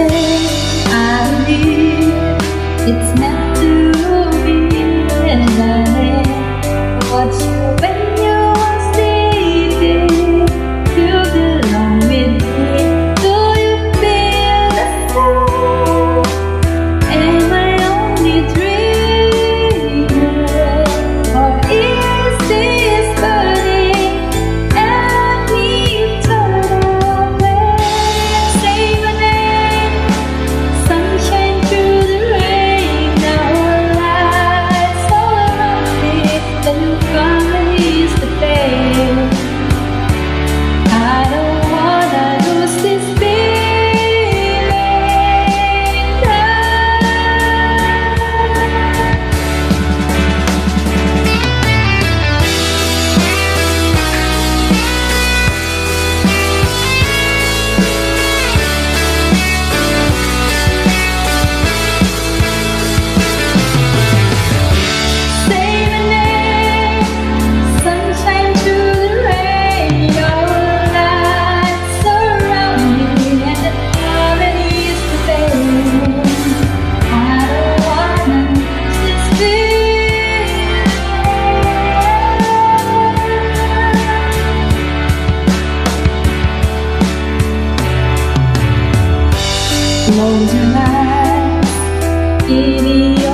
I live, it's Close your eyes. It is